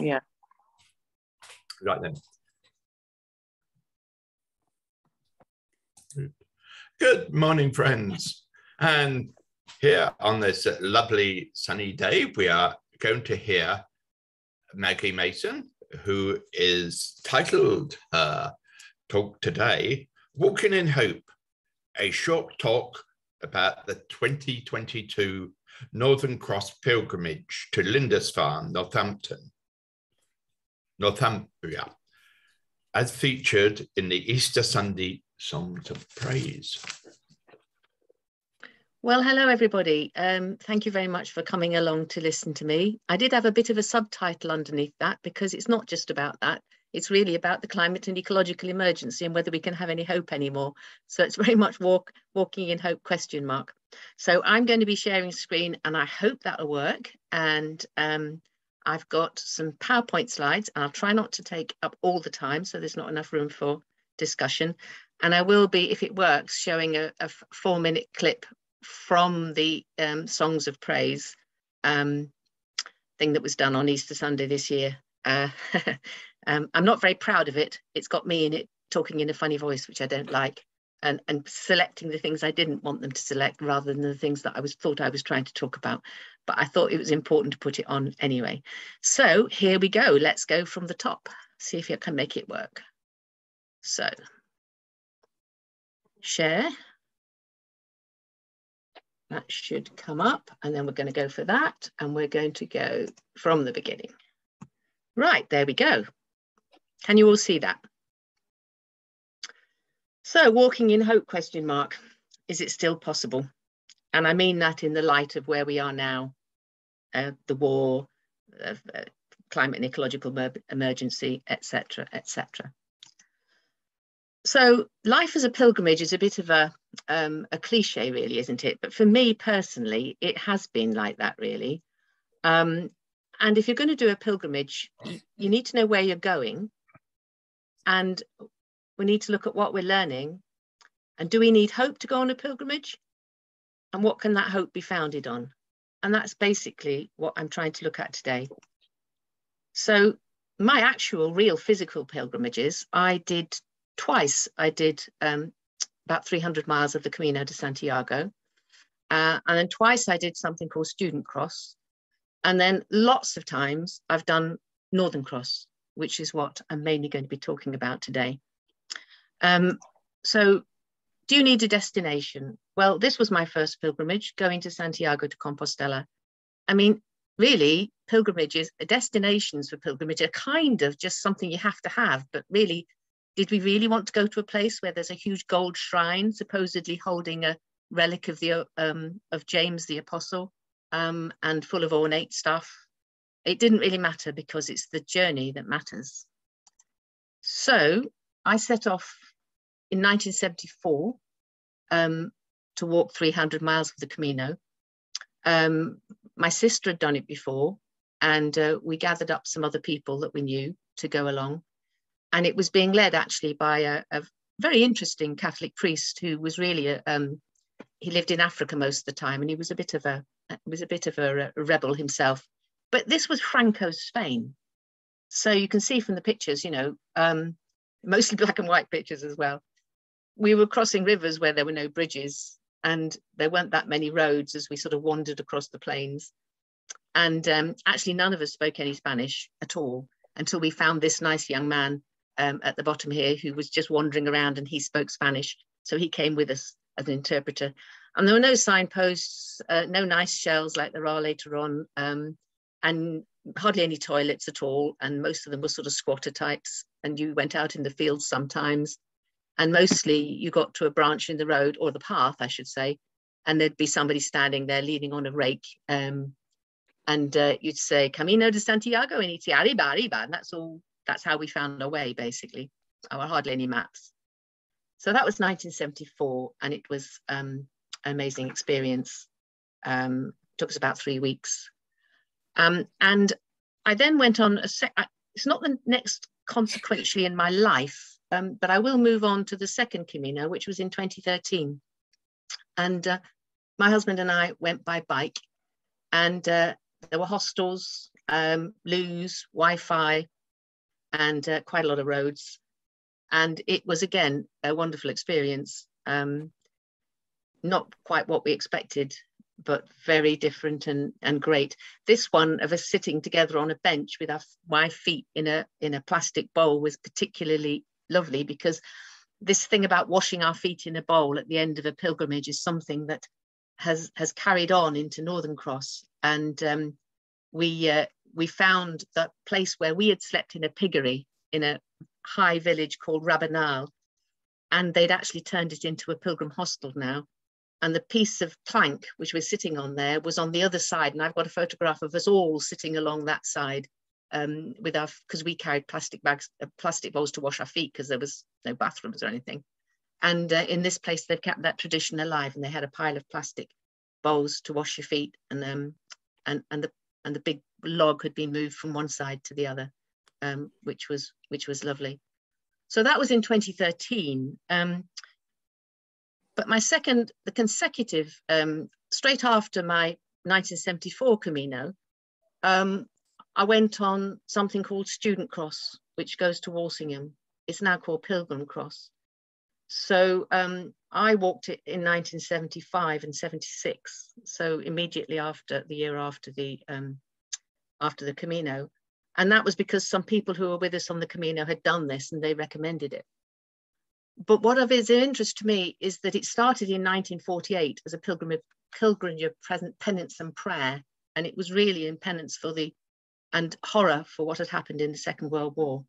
Yeah. Right then. Good morning, friends. And here on this lovely sunny day, we are going to hear Maggie Mason, who is titled her talk today, Walking in Hope, a short talk about the 2022 Northern Cross pilgrimage to Lindisfarne, Northampton. Northumbria, as featured in the Easter Sunday Songs of Praise. Well, hello, everybody. Um, thank you very much for coming along to listen to me. I did have a bit of a subtitle underneath that because it's not just about that. It's really about the climate and ecological emergency and whether we can have any hope anymore. So it's very much walk, walking in hope question mark. So I'm going to be sharing screen and I hope that'll work. And um, I've got some PowerPoint slides and I'll try not to take up all the time so there's not enough room for discussion. And I will be, if it works, showing a, a four minute clip from the um, Songs of Praise um, thing that was done on Easter Sunday this year. Uh, um, I'm not very proud of it. It's got me in it talking in a funny voice, which I don't like, and, and selecting the things I didn't want them to select rather than the things that I was thought I was trying to talk about. But I thought it was important to put it on anyway. So here we go. Let's go from the top. See if you can make it work. So share. That should come up and then we're going to go for that and we're going to go from the beginning. Right, there we go. Can you all see that? So walking in hope question mark, is it still possible? And I mean that in the light of where we are now, uh, the war, uh, climate and ecological emergency, etc., etc. So life as a pilgrimage is a bit of a um, a cliche, really, isn't it? But for me personally, it has been like that, really. Um, and if you're going to do a pilgrimage, you need to know where you're going, and we need to look at what we're learning. And do we need hope to go on a pilgrimage? And what can that hope be founded on? And that's basically what I'm trying to look at today. So my actual real physical pilgrimages, I did twice I did um, about 300 miles of the Camino de Santiago. Uh, and then twice I did something called Student Cross. And then lots of times I've done Northern Cross, which is what I'm mainly going to be talking about today. Um, so, do you need a destination? Well, this was my first pilgrimage, going to Santiago de Compostela. I mean, really, pilgrimages, destinations for pilgrimage are kind of just something you have to have, but really did we really want to go to a place where there's a huge gold shrine supposedly holding a relic of the um, of James the Apostle um, and full of ornate stuff? It didn't really matter because it's the journey that matters. So I set off in 1974 um, to walk 300 miles of the Camino. Um, my sister had done it before, and uh, we gathered up some other people that we knew to go along and it was being led actually by a, a very interesting Catholic priest who was really a, um, he lived in Africa most of the time, and he was a bit of a was a bit of a, a rebel himself. But this was Franco's Spain, so you can see from the pictures, you know, um, mostly black and white pictures as well. We were crossing rivers where there were no bridges, and there weren't that many roads as we sort of wandered across the plains. And um, actually, none of us spoke any Spanish at all until we found this nice young man um, at the bottom here who was just wandering around and he spoke Spanish. So he came with us as an interpreter. And there were no signposts, uh, no nice shells like there are later on, um, and hardly any toilets at all. And most of them were sort of squatter types. And you went out in the fields sometimes. And mostly you got to a branch in the road or the path, I should say, and there'd be somebody standing there leaning on a rake. Um, and uh, you'd say, Camino de Santiago, he'd say, arriba. And that's all that's how we found our way basically there hardly any maps so that was 1974 and it was um, an amazing experience um, took us about three weeks um, and i then went on a sec it's not the next consequentially in my life um, but i will move on to the second camino which was in 2013 and uh, my husband and i went by bike and uh, there were hostels um, loos, Wi-Fi, and uh, quite a lot of roads. And it was again a wonderful experience. Um, not quite what we expected, but very different and, and great. This one of us sitting together on a bench with our, my feet in a in a plastic bowl was particularly lovely because this thing about washing our feet in a bowl at the end of a pilgrimage is something that has has carried on into Northern Cross, and um, we uh, we found that place where we had slept in a piggery in a high village called Rabanal, and they'd actually turned it into a pilgrim hostel now. And the piece of plank which we're sitting on there was on the other side and i've got a photograph of us all sitting along that side um, with our because we carried plastic bags uh, plastic bowls to wash our feet because there was no bathrooms or anything. And uh, in this place they've kept that tradition alive and they had a pile of plastic bowls to wash your feet and um and and the and the big log had been moved from one side to the other um, which was which was lovely. So that was in 2013 um, but my second, the consecutive, um, straight after my 1974 Camino, um, I went on something called Student Cross, which goes to Walsingham. It's now called Pilgrim Cross. So um, I walked it in 1975 and 76. So immediately after the year after the um, after the Camino, and that was because some people who were with us on the Camino had done this and they recommended it but what of its interest to me is that it started in 1948 as a pilgrimage, pilgrimage of present penance and prayer, and it was really in penance for the and horror for what had happened in the Second World War.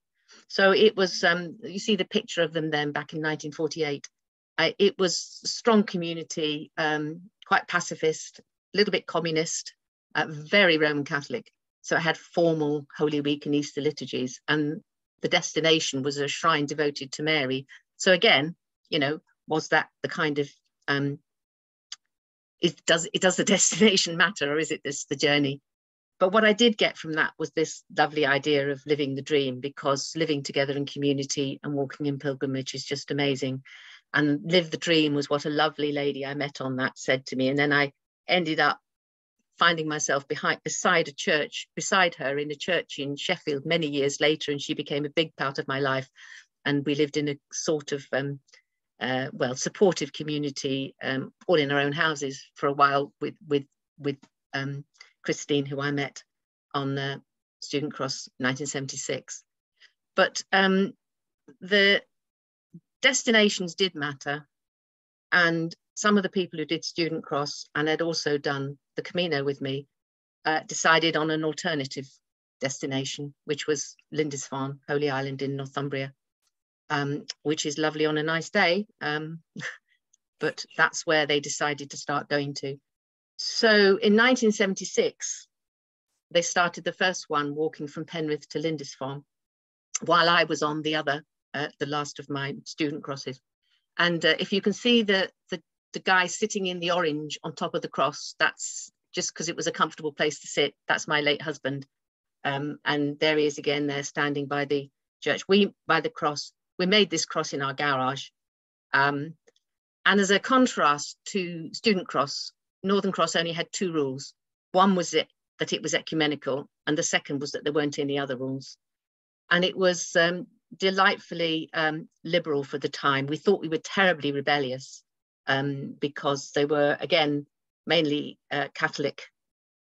So it was, um, you see the picture of them then back in 1948. Uh, it was strong community, um, quite pacifist, a little bit communist, uh, very Roman Catholic. So it had formal Holy Week and Easter liturgies, and the destination was a shrine devoted to Mary so again, you know, was that the kind of um, it does it does the destination matter or is it this the journey? But what I did get from that was this lovely idea of living the dream because living together in community and walking in pilgrimage is just amazing. And live the dream was what a lovely lady I met on that said to me. And then I ended up finding myself behind beside a church beside her in a church in Sheffield many years later and she became a big part of my life and we lived in a sort of um, uh, well supportive community, um, all in our own houses for a while with with with um, Christine, who I met on the Student Cross 1976. But um, the destinations did matter, and some of the people who did Student Cross and had also done the Camino with me uh, decided on an alternative destination, which was Lindisfarne, Holy Island in Northumbria um, which is lovely on a nice day. Um, but that's where they decided to start going to. So in 1976, they started the first one walking from Penrith to Lindisfarne, while I was on the other, uh, the last of my student crosses. And uh, if you can see the, the, the guy sitting in the orange on top of the cross, that's just because it was a comfortable place to sit. That's my late husband. Um, and there he is again there standing by the church, we by the cross we made this cross in our garage. Um, and as a contrast to Student Cross, Northern Cross only had two rules. One was it, that it was ecumenical, and the second was that there weren't any other rules. And it was um, delightfully um, liberal for the time. We thought we were terribly rebellious um, because they were, again, mainly uh, Catholic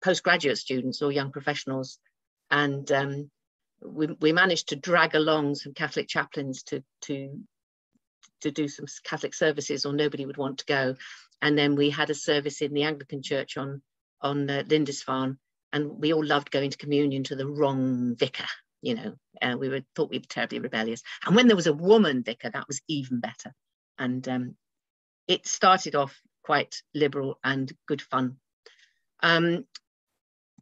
postgraduate students or young professionals. And um, we, we managed to drag along some Catholic chaplains to, to, to do some Catholic services or nobody would want to go. And then we had a service in the Anglican church on, on uh, Lindisfarne and we all loved going to communion to the wrong vicar, you know, uh, we were thought we were terribly rebellious. And when there was a woman vicar, that was even better. And um, it started off quite liberal and good fun. Um,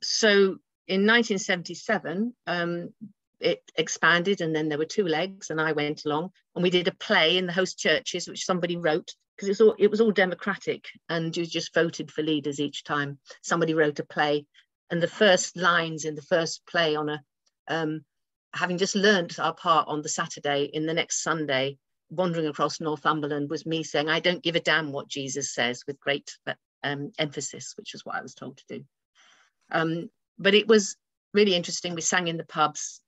so in 1977, um, it expanded and then there were two legs and I went along and we did a play in the host churches, which somebody wrote because it was all, it was all democratic and you just voted for leaders each time. Somebody wrote a play and the first lines in the first play on a, um, having just learnt our part on the Saturday in the next Sunday, wandering across Northumberland was me saying, I don't give a damn what Jesus says with great um, emphasis, which is what I was told to do. Um, but it was really interesting. We sang in the pubs.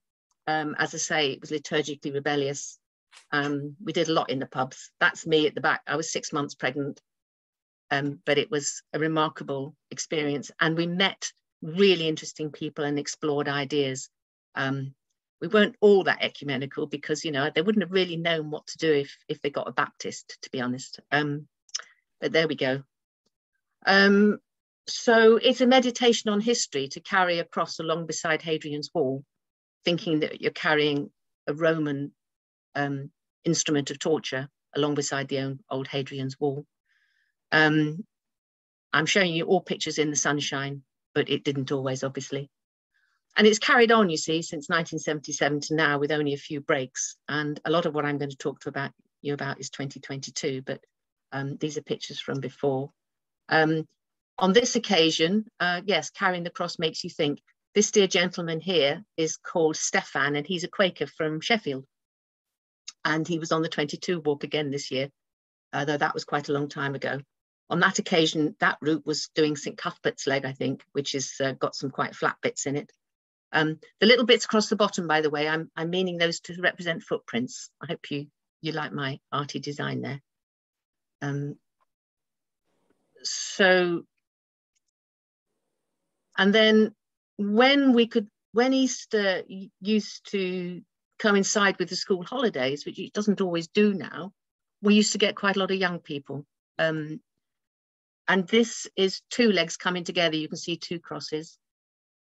Um, as I say, it was liturgically rebellious. Um, we did a lot in the pubs. That's me at the back. I was six months pregnant, um, but it was a remarkable experience. And we met really interesting people and explored ideas. Um, we weren't all that ecumenical because, you know, they wouldn't have really known what to do if, if they got a Baptist, to be honest. Um, but there we go. Um, so it's a meditation on history to carry across along beside Hadrian's Wall, thinking that you're carrying a Roman um, instrument of torture along beside the old Hadrian's Wall. Um, I'm showing you all pictures in the sunshine, but it didn't always, obviously. And it's carried on, you see, since 1977 to now with only a few breaks. And a lot of what I'm going to talk to about you about is 2022, but um, these are pictures from before. Um, on this occasion, uh, yes, carrying the cross makes you think. This dear gentleman here is called Stefan, and he's a Quaker from Sheffield. And he was on the 22 walk again this year, though that was quite a long time ago. On that occasion, that route was doing St. Cuthbert's leg, I think, which has uh, got some quite flat bits in it. Um, the little bits across the bottom, by the way, I'm, I'm meaning those to represent footprints. I hope you, you like my arty design there. Um, so and then when we could, when Easter used to coincide with the school holidays, which it doesn't always do now, we used to get quite a lot of young people. Um, and this is two legs coming together. You can see two crosses.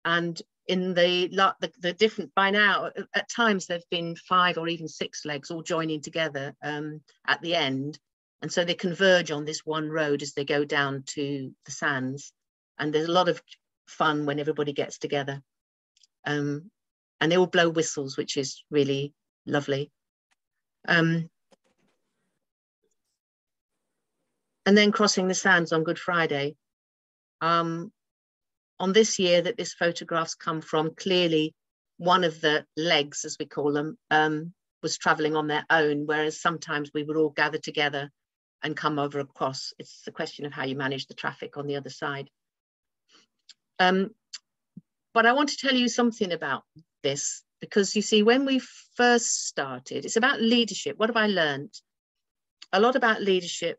And in the, the, the different, by now, at times there've been five or even six legs all joining together um, at the end. And so they converge on this one road as they go down to the sands. And there's a lot of fun when everybody gets together. Um, and they all blow whistles, which is really lovely. Um, and then crossing the sands on Good Friday. Um, on this year that this photograph's come from, clearly one of the legs, as we call them, um, was traveling on their own, whereas sometimes we would all gather together and come over across. It's a question of how you manage the traffic on the other side. Um, but I want to tell you something about this because you see, when we first started, it's about leadership. What have I learned? A lot about leadership,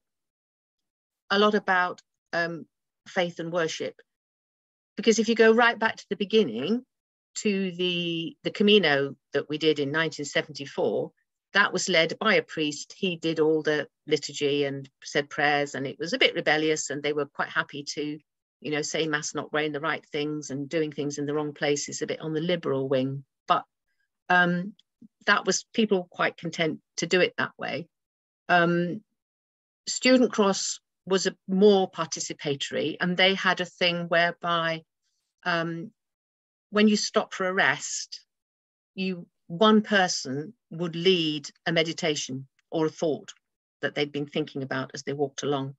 a lot about um, faith and worship. Because if you go right back to the beginning, to the, the Camino that we did in 1974, that was led by a priest. He did all the liturgy and said prayers, and it was a bit rebellious, and they were quite happy to you know, say mass not wearing the right things and doing things in the wrong places, a bit on the liberal wing. But um, that was people quite content to do it that way. Um, Student Cross was a more participatory, and they had a thing whereby um, when you stop for a rest, you one person would lead a meditation or a thought that they'd been thinking about as they walked along.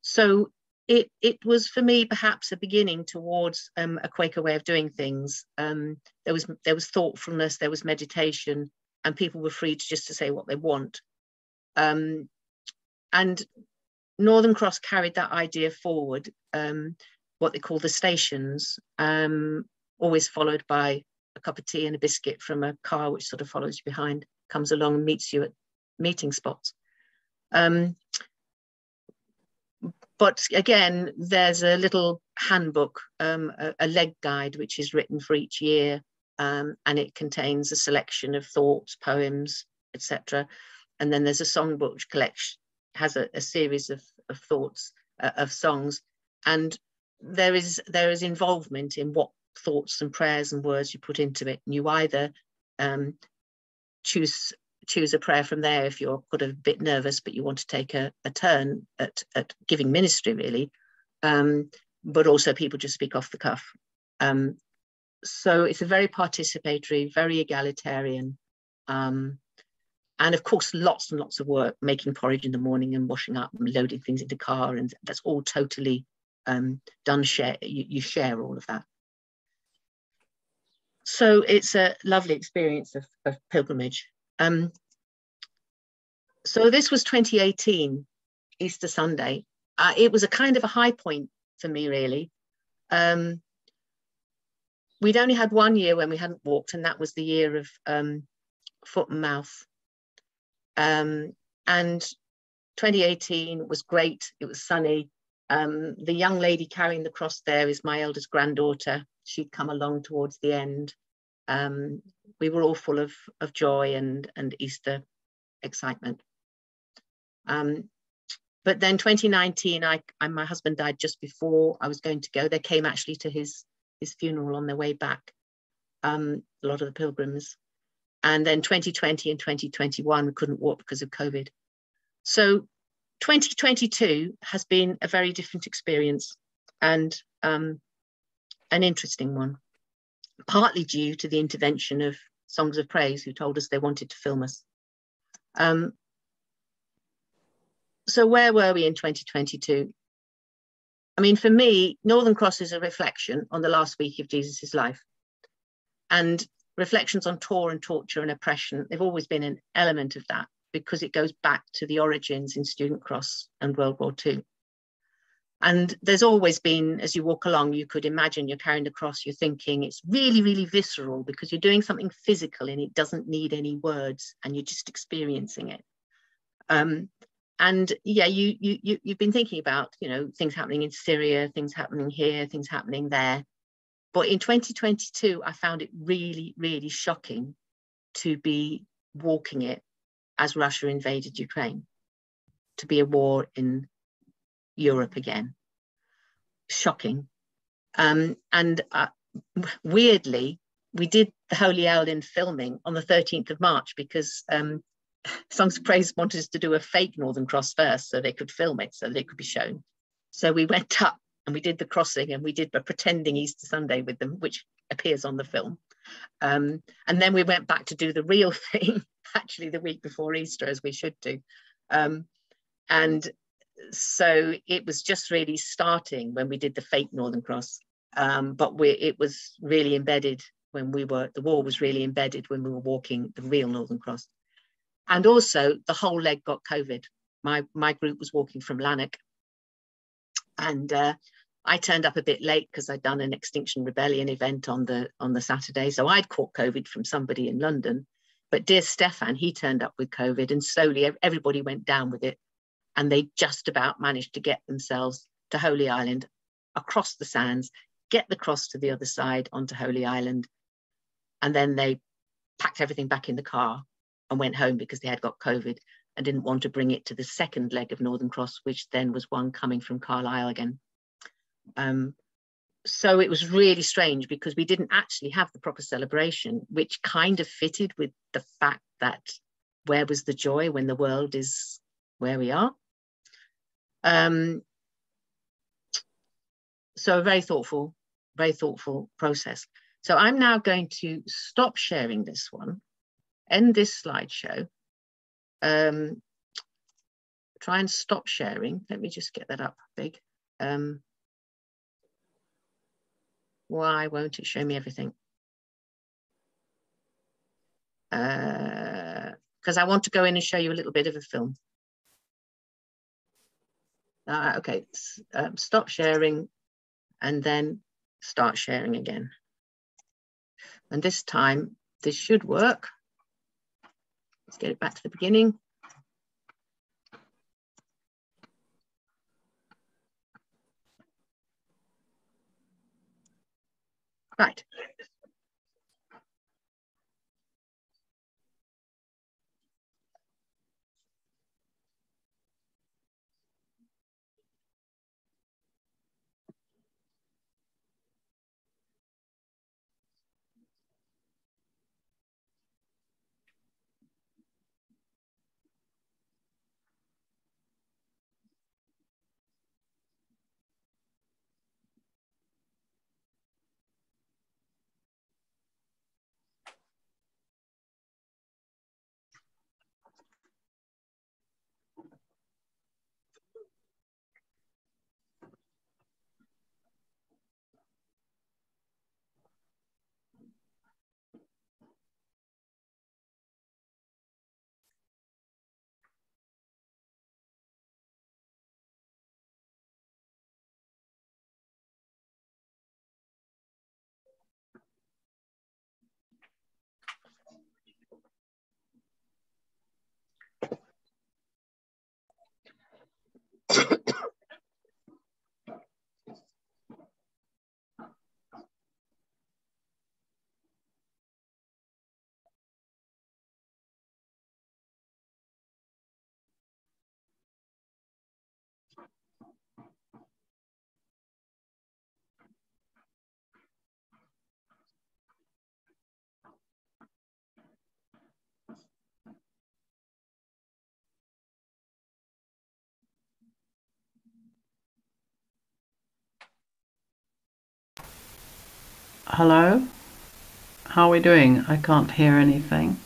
So it it was for me perhaps a beginning towards um, a Quaker way of doing things. Um, there was there was thoughtfulness, there was meditation, and people were free to just to say what they want. Um, and Northern Cross carried that idea forward. Um, what they call the stations, um, always followed by a cup of tea and a biscuit from a car which sort of follows you behind, comes along and meets you at meeting spots. Um, but again, there's a little handbook, um, a, a, leg guide, which is written for each year, um, and it contains a selection of thoughts, poems, etc. And then there's a songbook collects, has a, a series of, of thoughts, uh, of songs, and there is there is involvement in what thoughts and prayers and words you put into it. And you either um, choose choose a prayer from there if you're kind of a bit nervous but you want to take a, a turn at, at giving ministry really. Um, but also people just speak off the cuff. Um, so it's a very participatory very egalitarian um, and of course lots and lots of work making porridge in the morning and washing up and loading things into car and that's all totally um, done share you, you share all of that. So it's a lovely experience of, of pilgrimage um, so this was 2018, Easter Sunday. Uh, it was a kind of a high point for me, really. Um, we'd only had one year when we hadn't walked, and that was the year of um, foot and mouth. Um, and 2018 was great. It was sunny. Um, the young lady carrying the cross there is my eldest granddaughter. She'd come along towards the end. Um, we were all full of, of joy and, and Easter excitement. Um, but then 2019, I, I, my husband died just before I was going to go. They came actually to his, his funeral on their way back, um, a lot of the pilgrims. And then 2020 and 2021, we couldn't walk because of COVID. So 2022 has been a very different experience and um, an interesting one, partly due to the intervention of Songs of Praise, who told us they wanted to film us. Um, so where were we in 2022? I mean, for me, Northern Cross is a reflection on the last week of Jesus's life. And reflections on Tor and torture and oppression, they've always been an element of that because it goes back to the origins in Student Cross and World War II. And there's always been, as you walk along, you could imagine you're carrying the cross, you're thinking it's really, really visceral because you're doing something physical and it doesn't need any words and you're just experiencing it. Um, and yeah, you, you, you, you've been thinking about, you know, things happening in Syria, things happening here, things happening there. But in 2022, I found it really, really shocking to be walking it as Russia invaded Ukraine, to be a war in Europe again. Shocking. Um, and uh, weirdly, we did the Holy Island filming on the 13th of March because um, Songs of Praise wanted us to do a fake Northern Cross first so they could film it, so they could be shown. So we went up and we did the crossing and we did a pretending Easter Sunday with them, which appears on the film. Um, and then we went back to do the real thing, actually the week before Easter, as we should do. Um, and so it was just really starting when we did the fake Northern Cross. Um, but we, it was really embedded when we were, the war was really embedded when we were walking the real Northern Cross. And also the whole leg got COVID. My, my group was walking from Lanark and uh, I turned up a bit late because I'd done an Extinction Rebellion event on the on the Saturday. So I'd caught COVID from somebody in London. But dear Stefan, he turned up with COVID and slowly everybody went down with it. And they just about managed to get themselves to Holy Island across the sands, get the cross to the other side onto Holy Island. And then they packed everything back in the car and went home because they had got COVID and didn't want to bring it to the second leg of Northern Cross, which then was one coming from Carlisle again. Um, so it was really strange because we didn't actually have the proper celebration, which kind of fitted with the fact that where was the joy when the world is where we are? Um, so a very thoughtful, very thoughtful process. So I'm now going to stop sharing this one, end this slideshow, um, try and stop sharing. Let me just get that up big. Um, why won't it show me everything? Because uh, I want to go in and show you a little bit of a film. Uh, okay, um, stop sharing and then start sharing again. And this time, this should work. Let's get it back to the beginning. Right. Hello? How are we doing? I can't hear anything.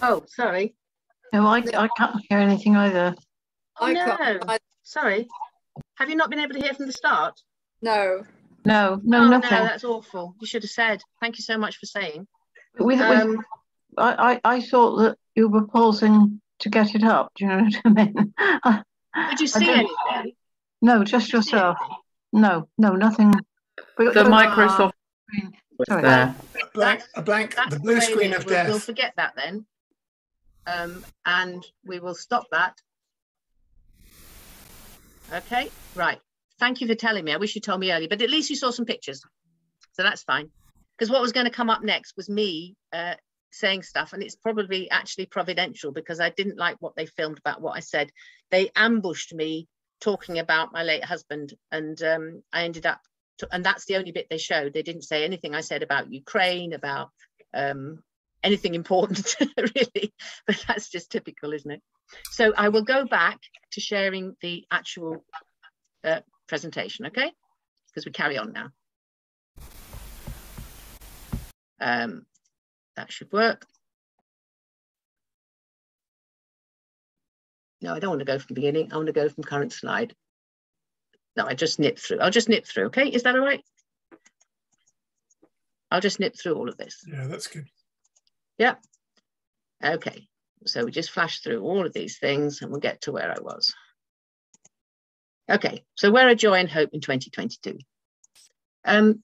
Oh, sorry. No, I, I can't hear anything either. Oh, I no. can't. I, Sorry. Have you not been able to hear from the start? no. No, no, oh, nothing. no, that's awful. You should have said. Thank you so much for saying. With, with, Um, I, I, I thought that you were pausing to get it up. Do you know what I mean? I- did you see don't- anything? no, just you yourself. No, no, nothing. But- The but- Microsoft was Sorry. there. A blank, a blank, the blue screen we- of we'll, We'll forget that then. Um, and we will stop that. Okay, right. Thank you for telling me. I wish you told me earlier, but at least you saw some pictures. So that's fine. Because what was going to come up next was me uh, saying stuff, and it's probably actually providential because I didn't like what they filmed about what I said. They ambushed me talking about my late husband, and um, I ended up, to, and that's the only bit they showed. They didn't say anything I said about Ukraine, about um, anything important, really. But that's just typical, isn't it? So I will go back to sharing the actual uh, presentation, okay? Because we carry on now. Um, that should work. No, I don't want to go from beginning. I want to go from current slide. No, I just nip through. I'll just nip through, okay? Is that all right? I'll just nip through all of this. Yeah, that's good. Yeah. Okay, so we just flash through all of these things and we'll get to where I was. Okay, so where are joy and hope in 2022? Um,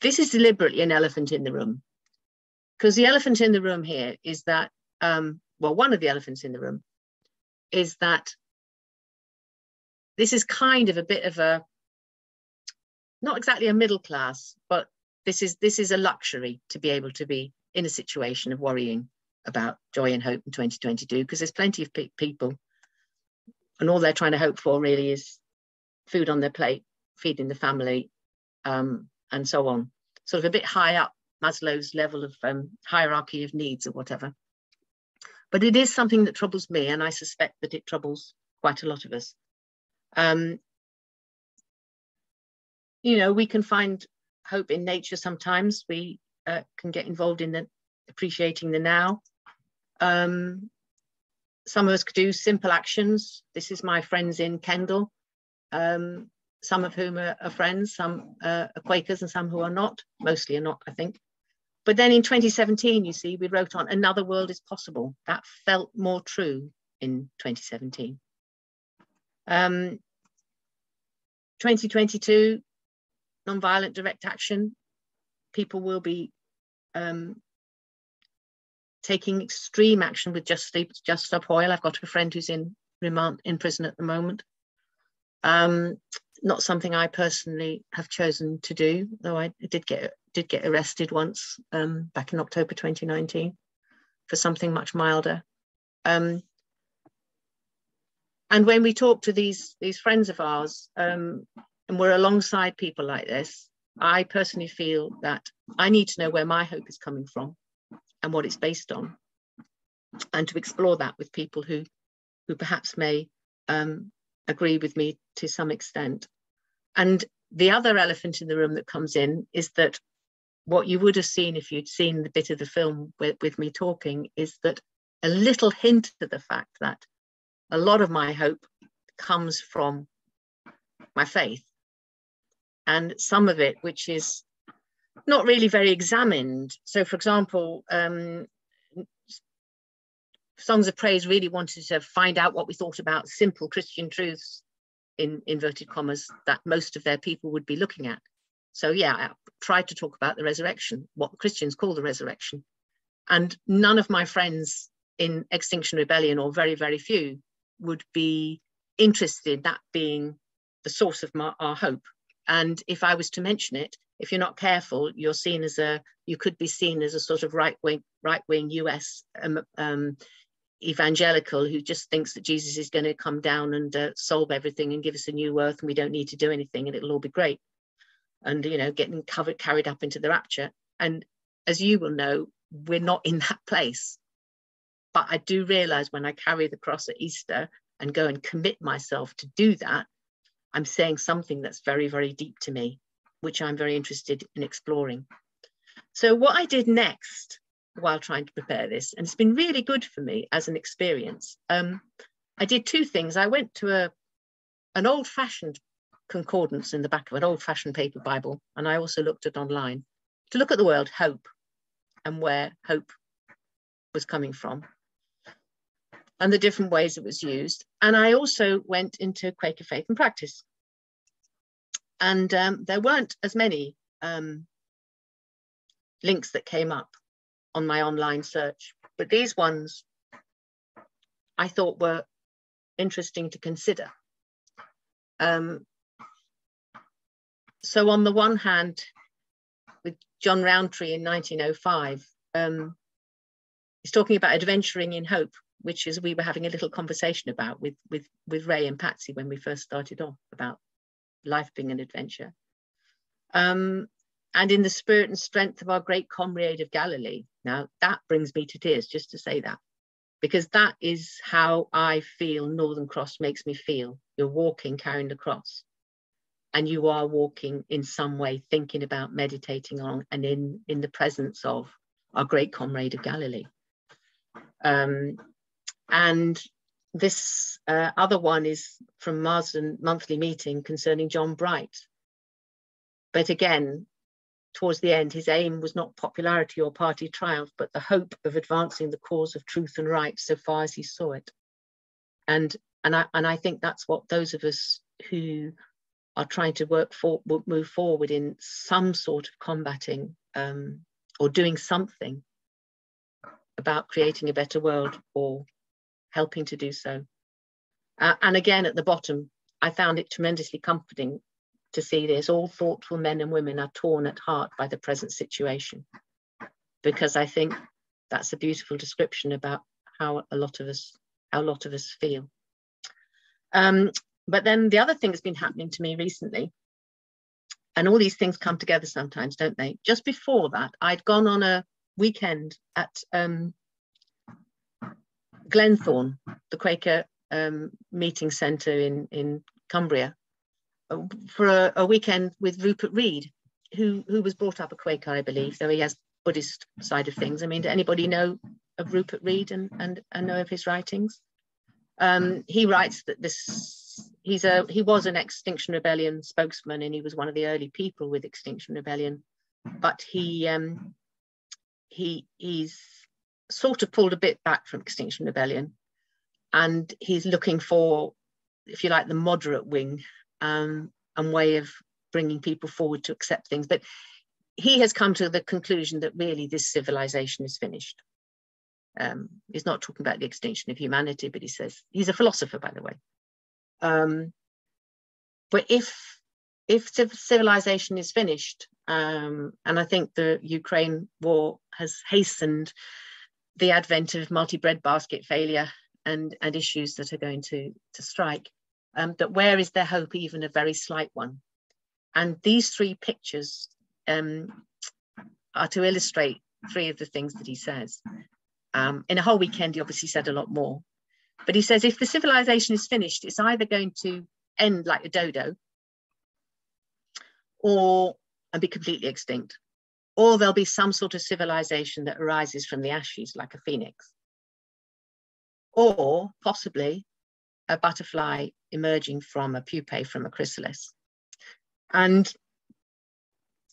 this is deliberately an elephant in the room because the elephant in the room here is that, um, well, one of the elephants in the room is that this is kind of a bit of a, not exactly a middle class, but this is this is a luxury to be able to be in a situation of worrying about joy and hope in 2022 because there's plenty of pe- people. And all they're trying to hope for really is food on their plate feeding the family um, and so on. Sort of a bit high up maslow's level of um, hierarchy of needs or whatever. But it is something that troubles me and i suspect that it troubles quite a lot of us um, you know we can find hope in nature sometimes we uh, can get involved in the appreciating the now um, some of us could do simple actions. This is my friends in Kendal, um, some of whom are, are friends, some uh, are Quakers and some who are not, mostly are not, I think. But then in 2017, you see, we wrote on Another World is Possible. That felt more true in 2017. Um, 2022, nonviolent direct action. People will be um, taking extreme action with Just Stop, Just Stop Oil. I've got a friend who's in remand in prison at the moment. Um, not something I personally have chosen to do, though I did get did get arrested once um, back in October 2019 for something much milder. Um, and when we talk to these these friends of ours, um, and we're alongside people like this, I personally feel that I need to know where my hope is coming from and what it's based on, and to explore that with people who, who perhaps may um, agree with me to some extent. And the other elephant in the room that comes in is that what you would have seen if you'd seen the bit of the film with, with me talking is that a little hint of the fact that a lot of my hope comes from my faith and some of it which is not really very examined. So, for example, um, Songs of Praise really wanted to find out what we thought about simple Christian truths, in inverted commas, that most of their people would be looking at. So, yeah, I tried to talk about the resurrection, what Christians call the resurrection. And none of my friends in Extinction Rebellion, or very, very few, would be interested that being the source of my, our hope. And if I was to mention it, if you're not careful, you're seen as a you could be seen as a sort of right wing right wing US um, um, evangelical who just thinks that Jesus is going to come down and uh, solve everything and give us a new earth and we don't need to do anything and it'll all be great. And you know, getting covered carried up into the rapture. And as you will know, we're not in that place. But I do realize when I carry the cross at Easter and go and commit myself to do that, I'm saying something that's very, very deep to me which I'm very interested in exploring. So what I did next while trying to prepare this, and it's been really good for me as an experience, um, I did two things. I went to a an old-fashioned concordance in the back of an old-fashioned paper Bible, and I also looked at online to look at the word hope and where hope was coming from and the different ways it was used. And I also went into Quaker faith and practice. And um, there weren't as many um, links that came up on my online search, but these ones I thought were interesting to consider. Um, so on the one hand, with John Rowntree in 1905, um, he's talking about adventuring in hope, which is we were having a little conversation about with, with, with Ray and Patsy when we first started off about life being an adventure. Um, and in the spirit and strength of our great comrade of Galilee. Now that brings me to tears just to say that, because that is how I feel Northern Cross makes me feel. You're walking, carrying the cross, and you are walking in some way, thinking about, meditating on, and in, in the presence of our great comrade of Galilee. Um, and this uh, other one is from Marsden monthly meeting concerning John Bright. But again, towards the end, his aim was not popularity or party triumph, but the hope of advancing the cause of truth and right so far as he saw it. And, and, I, and I think that's what those of us who are trying to work for, move forward in some sort of combating um, or doing something about creating a better world or helping to do so. Uh, and again, at the bottom, I found it tremendously comforting to see this. All thoughtful men and women are torn at heart by the present situation, because I think that's a beautiful description about how a lot of us, how a lot of us feel. Um, but then the other thing that's been happening to me recently, and all these things come together sometimes, don't they? Just before that, I'd gone on a weekend at um, Glenthorne, the Quaker um, meeting centre in, in Cumbria, uh, for a, a, weekend with Rupert Read, who, who was brought up a Quaker, I believe, so he has Buddhist side of things. I mean, does anybody know of Rupert Read and, and, and know of his writings? Um, he writes that this, he's a, he was an Extinction Rebellion spokesman and he was one of the early people with Extinction Rebellion, but he, um, he, he's sort of pulled a bit back from Extinction Rebellion, and he's looking for, if you like, the moderate wing um, and way of bringing people forward to accept things. But he has come to the conclusion that really this civilization is finished. Um, he's not talking about the extinction of humanity, but he says he's a philosopher, by the way. Um, but if if civilization is finished, um, and I think the Ukraine war has hastened the advent of multi breadbasket failure and, and issues that are going to, to strike, um, that where is their hope, even a very slight one? And these three pictures um, are to illustrate three of the things that he says. Um, in a whole weekend, he obviously said a lot more. But he says if the civilization is finished, it's either going to end like a dodo or and be completely extinct or there'll be some sort of civilization that arises from the ashes like a phoenix. Or possibly a butterfly emerging from a pupae from a chrysalis. And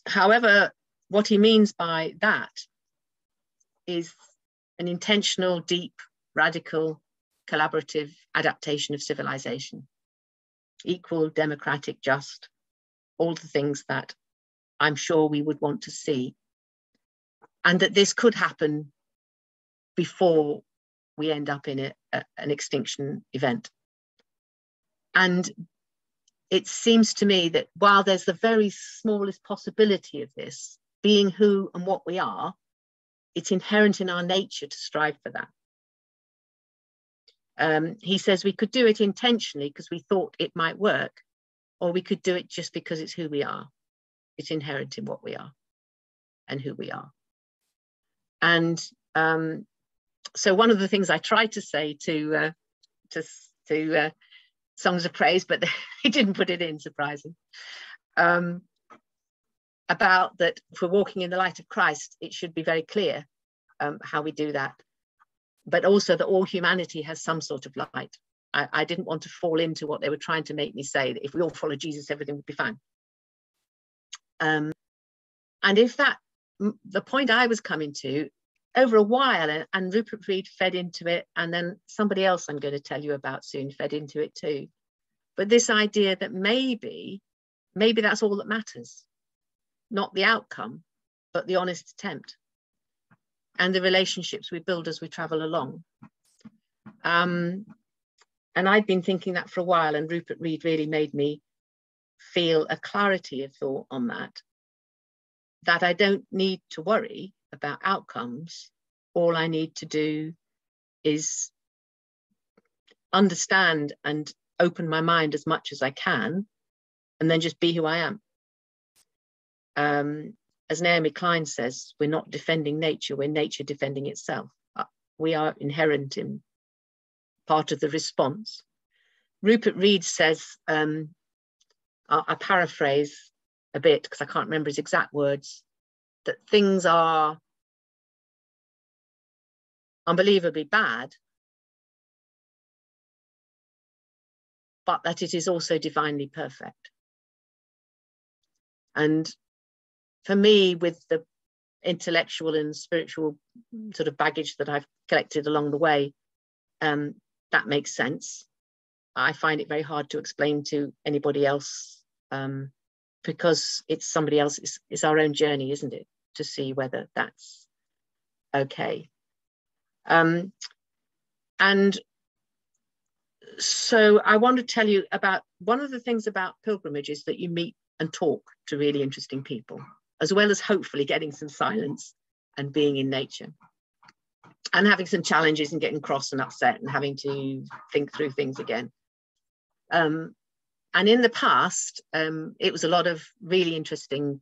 however, what he means by that is an intentional, deep, radical, collaborative adaptation of civilization. Equal, democratic, just, all the things that I'm sure we would want to see. And that this could happen before we end up in a, a, an extinction event. And it seems to me that while there's the very smallest possibility of this, being who and what we are, it's inherent in our nature to strive for that. Um, he says we could do it intentionally because we thought it might work, or we could do it just because it's who we are. It's inherent in what we are and who we are. And um, so one of the things I tried to say to uh, to, to uh, songs of praise, but he didn't put it in, surprising. Um, about that if we're walking in the light of Christ, it should be very clear um, how we do that. But also that all humanity has some sort of light. I, I didn't want to fall into what they were trying to make me say that if we all follow Jesus, everything would be fine. Um, and if that, the point I was coming to over a while, and, Rupert Read fed into it, and then somebody else I'm going to tell you about soon fed into it too. But this idea that maybe, maybe that's all that matters, not the outcome, but the honest attempt and the relationships we build as we travel along. Um, and I've been thinking that for a while, and Rupert Read really made me feel a clarity of thought on that. That I don't need to worry about outcomes. All I need to do is understand and open my mind as much as I can, and then just be who I am. Um, as Naomi Klein says, we're not defending nature, we're nature defending itself. Uh, we are inherent in part of the response. Rupert Read says, um, I'll, I'll paraphrase a bit because I can't remember his exact words, that things are unbelievably bad, but that it is also divinely perfect. And for me, with the intellectual and spiritual sort of baggage that I've collected along the way, um, that makes sense. I find it very hard to explain to anybody else um, because it's somebody else, it's, it's our own journey, isn't it? To see whether that's okay. Um, and so I want to tell you about one of the things about pilgrimages that you meet and talk to really interesting people, as well as hopefully getting some silence and being in nature and having some challenges and getting cross and upset and having to think through things again. Um, and in the past, um, it was a lot of really interesting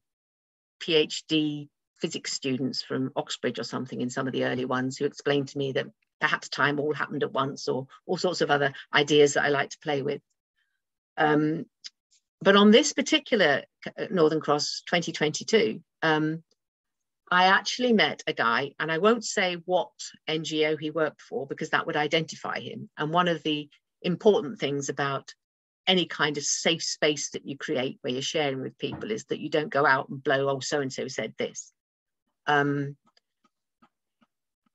PhD physics students from Oxbridge or something in some of the early ones who explained to me that perhaps time all happened at once or all sorts of other ideas that I like to play with. Um, but on this particular uh, Northern Cross 2022, um, I actually met a guy, and I won't say what NGO he worked for because that would identify him. And one of the important things about any kind of safe space that you create where you're sharing with people is that you don't go out and blow, oh, so and so said this. Um,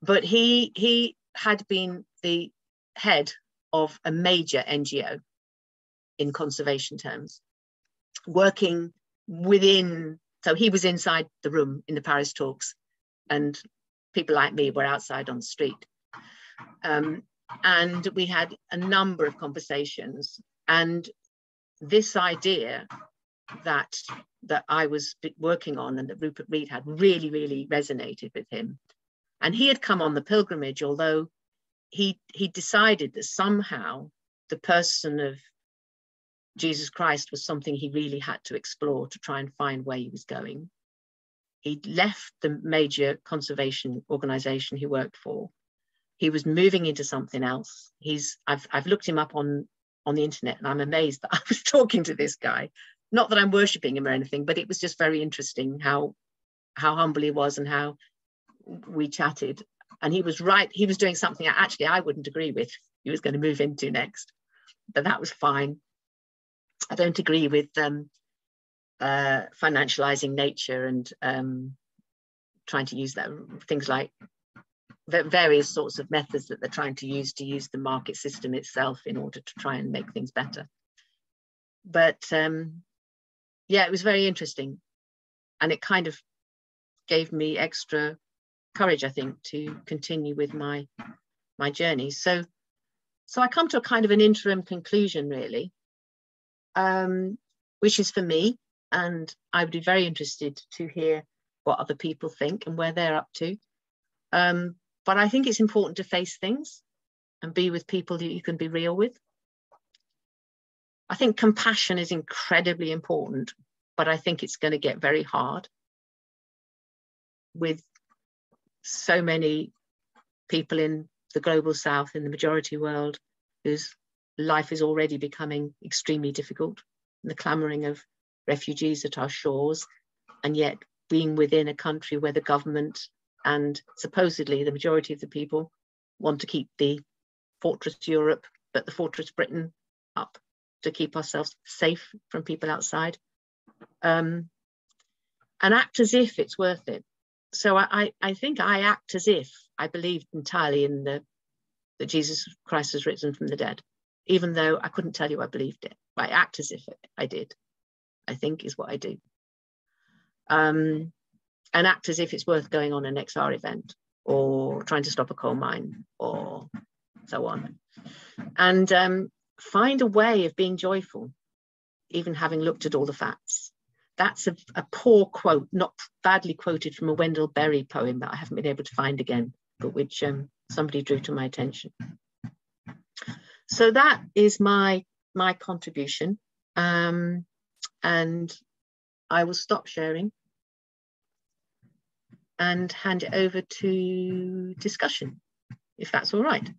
but he he had been the head of a major NGO in conservation terms, working within so he was inside the room in the Paris talks, and people like me were outside on the street. Um, and we had a number of conversations. And this idea that that I was working on and that Rupert Read had really, really resonated with him. And he had come on the pilgrimage, although he he decided that somehow the person of Jesus Christ was something he really had to explore to try and find where he was going. He left the major conservation organization he worked for. He was moving into something else. He's I've I've looked him up on on the internet and I'm amazed that I was talking to this guy. Not that I'm worshiping him or anything, but it was just very interesting how how humble he was and how we chatted. And he was right, he was doing something that actually I wouldn't agree with he was going to move into next. But that was fine. I don't agree with um, uh, financializing nature and um, trying to use that things like various sorts of methods that they're trying to use to use the market system itself in order to try and make things better. But um, yeah, it was very interesting, and it kind of gave me extra courage, I think, to continue with my my journey. So, so I come to a kind of an interim conclusion, really, um, which is for me. And I would be very interested to hear what other people think and where they're up to. Um, but I think it's important to face things and be with people that you can be real with. I think compassion is incredibly important, but I think it's going to get very hard with so many people in the global south, in the majority world, whose life is already becoming extremely difficult. The clamoring of refugees at our shores and yet being within a country where the government and supposedly the majority of the people want to keep the fortress Europe, but the fortress Britain up to keep ourselves safe from people outside. Um, and act as if it's worth it. So I, I think I act as if I believed entirely in the that Jesus Christ was risen from the dead, even though I couldn't tell you I believed it. I act as if I did. I think is what I do. Um, and act as if it's worth going on an XR event or trying to stop a coal mine or so on. And um, find a way of being joyful, even having looked at all the facts. That's a, a poor quote, not badly quoted from a Wendell Berry poem that I haven't been able to find again, but which um, somebody drew to my attention. So that is my my contribution, um, and I will stop sharing and hand it over to discussion, if that's all right.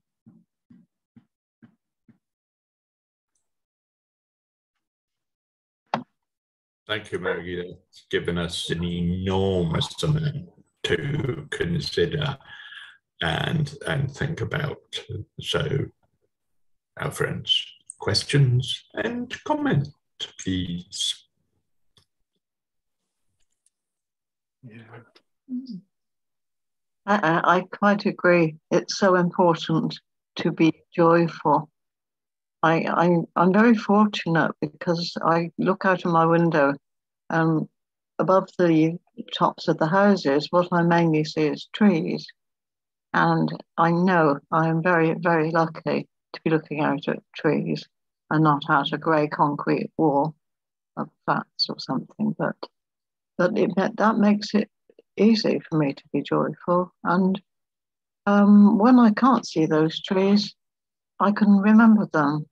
Thank you, Maggie. That's given us an enormous amount to consider and and think about. So, our friends, questions and comment, please. Yeah. I, I quite agree. It's so important to be joyful. I, I I'm very fortunate because I look out of my window and above the tops of the houses, what I mainly see is trees. And I know I am very, very lucky to be looking out at trees and not at a grey concrete wall of flats or something. But but it, that makes it easy for me to be joyful. And um, when I can't see those trees, I can remember them.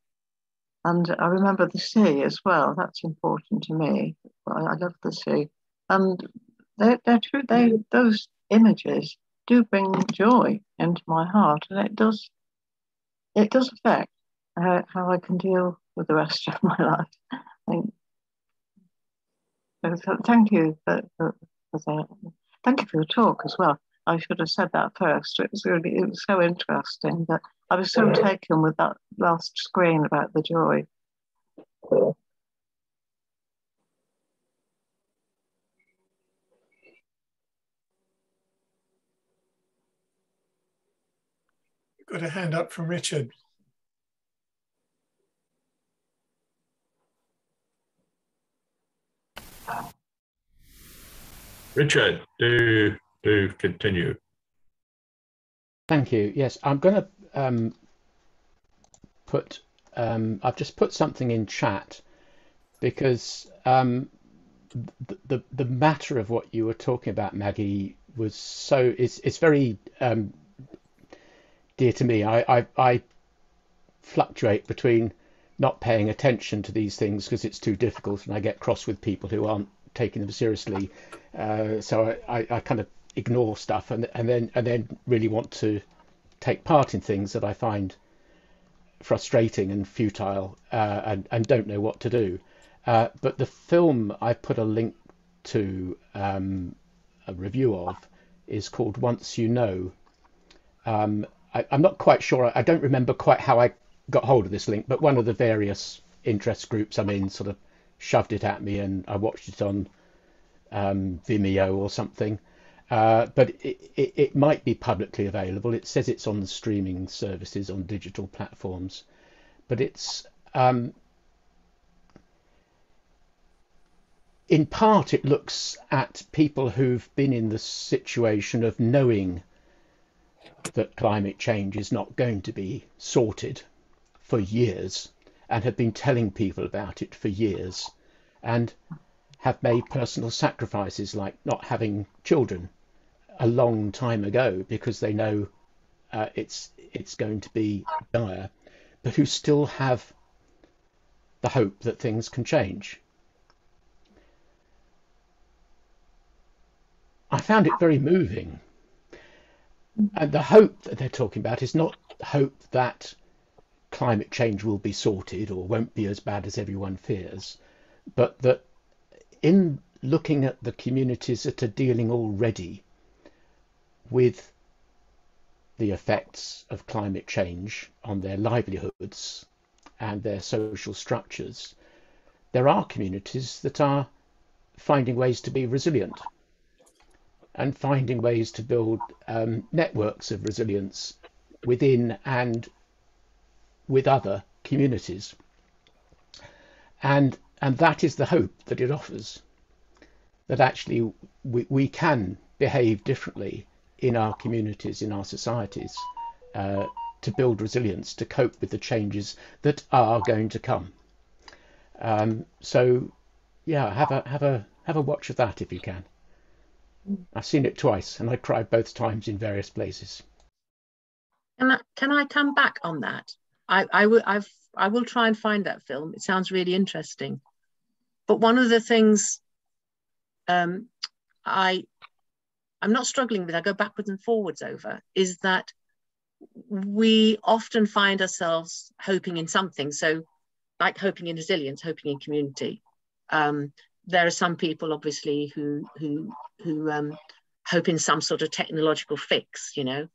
And I remember the sea as well. That's important to me. I love the sea. And they're, they're true. They, those images do bring joy into my heart. And it does, it does affect how, how I can deal with the rest of my life. Thank, you for, for, for that. Thank you for your talk as well. I should have said that first. It was really, it was so interesting. But I was so taken with that last screen about the joy. Got a hand up from Richard. Richard, do do continue. Thank you. Yes, I'm going to um, put. Um, I've just put something in chat because um, the, the the matter of what you were talking about, Maggie, was so it's it's very um, dear to me. I, I I fluctuate between not paying attention to these things because it's too difficult, and I get cross with people who aren't taking them seriously. Uh, so I, I, kind of ignore stuff and, and then and then really want to take part in things that I find frustrating and futile uh, and, and don't know what to do. Uh, but the film I put a link to um, a review of is called Once You Know. Um, I, am not quite sure. I don't remember quite how I got hold of this link, but one of the various interest groups I'm in sort of shoved it at me, and I watched it on um, Vimeo or something. Uh, but it, it, it, might be publicly available. It says it's on the streaming services on digital platforms, but it's um, in part it looks at people who've been in the situation of knowing that climate change is not going to be sorted for years and have been telling people about it for years and have made personal sacrifices like not having children a long time ago because they know uh, it's it's going to be dire, but who still have the hope that things can change. I found it very moving. And the hope that they're talking about is not hope that climate change will be sorted or won't be as bad as everyone fears, but that in looking at the communities that are dealing already with the effects of climate change on their livelihoods and their social structures, there are communities that are finding ways to be resilient and finding ways to build um, networks of resilience within and with other communities. And, and that is the hope that it offers, that actually we, we can behave differently in our communities, in our societies, uh, to build resilience, to cope with the changes that are going to come. Um, so, yeah, have a have a have a watch of that if you can. I've seen it twice, and I cried both times in various places. Can I, can I come back on that? I, I will I've I will try and find that film. It sounds really interesting. But one of the things um, I I'm not struggling with, I go backwards and forwards over, is that we often find ourselves hoping in something. So, like hoping in resilience, hoping in community. Um, there are some people, obviously, who who who um, hope in some sort of technological fix, you know.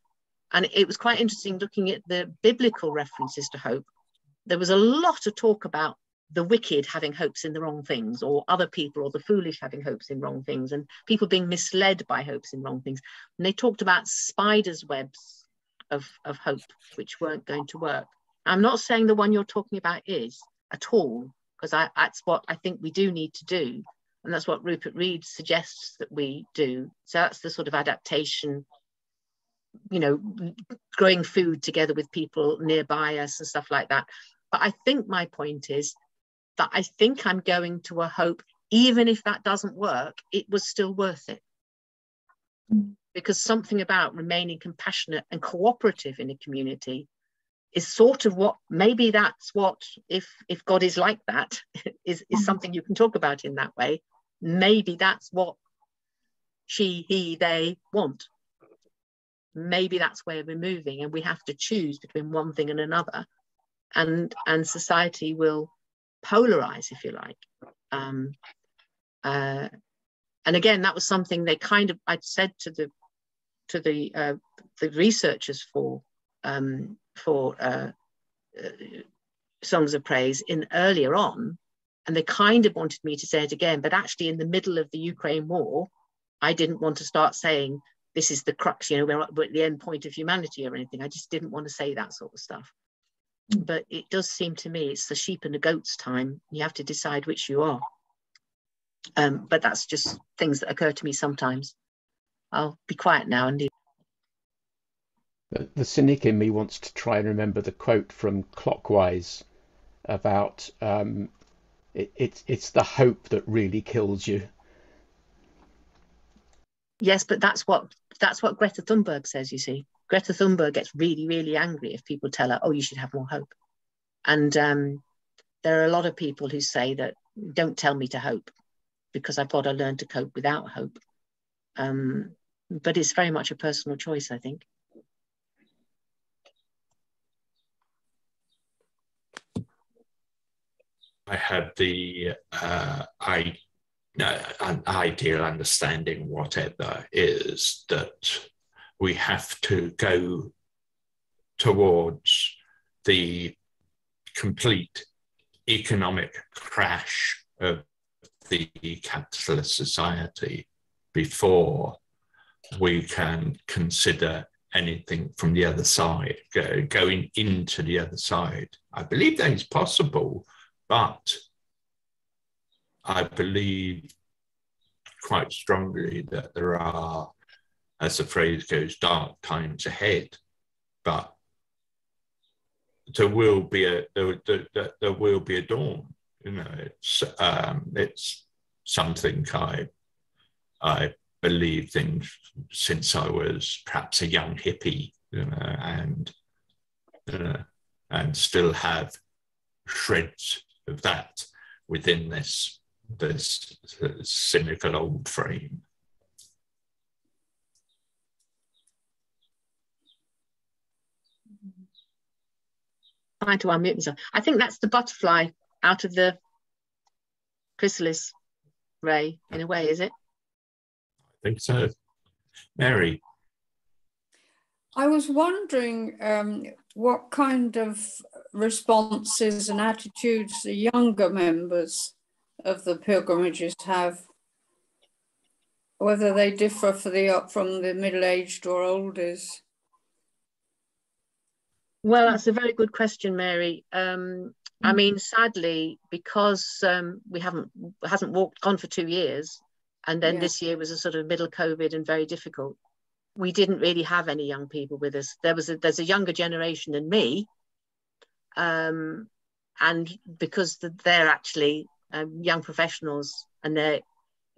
And it was quite interesting looking at the biblical references to hope. There was a lot of talk about the wicked having hopes in the wrong things, or other people, or the foolish having hopes in wrong things, and people being misled by hopes in wrong things. And they talked about spiders' webs of, of hope, which weren't going to work. I'm not saying the one you're talking about is at all, because that's what I think we do need to do. And that's what Rupert Read suggests that we do. So that's the sort of adaptation, you know, growing food together with people nearby us and stuff like that. But I think my point is that I think I'm going to a hope, even if that doesn't work, it was still worth it. Because something about remaining compassionate and cooperative in a community is sort of what maybe that's what if if god is like that is is mm-hmm. something you can talk about in that way maybe that's what she he they want maybe that's where we're moving and we have to choose between one thing and another and and society will polarize if you like um uh and again that was something they kind of i'd said to the to the uh, the researchers for um for uh, uh, songs of praise in earlier on, and they kind of wanted me to say it again. But actually, in the middle of the Ukraine war, I didn't want to start saying this is the crux, you know, we're, we're at the end point of humanity or anything. I just didn't want to say that sort of stuff. But it does seem to me it's the sheep and the goats time. You have to decide which you are. Um, but that's just things that occur to me sometimes. I'll be quiet now and the, the cynic in me wants to try and remember the quote from Clockwise about um, it, it's it's the hope that really kills you. Yes, but that's what that's what Greta Thunberg says. You see, Greta Thunberg gets really really angry if people tell her, "Oh, you should have more hope," and um, there are a lot of people who say that don't tell me to hope because I've got to learn to cope without hope. Um, but it's very much a personal choice, I think. I had the uh, I, an ideal understanding, whatever, is that we have to go towards the complete economic crash of the capitalist society before we can consider anything from the other side, go, going into the other side. I believe that is possible but I believe quite strongly that there are, as the phrase goes, dark times ahead. But there will be a there, there, there will be a dawn. You know, it's um, it's something I I believed in since I was perhaps a young hippie, you know, and uh, and still have shreds of that within this this cynical old frame. Trying to unmute myself. I think that's the butterfly out of the chrysalis. Ray, in a way, is it? I think so. Mary. I was wondering um, what kind of responses and attitudes the younger members of the pilgrimages have, whether they differ for the from the middle-aged or olders. Well, that's a very good question, Mary. Um, I mm. mean, sadly, because um, we haven't hasn't walked on for two years, and then yeah. this year was a sort of middle COVID and very difficult. We didn't really have any young people with us. There was a, there's a younger generation than me, um, and because they're actually um, young professionals and they're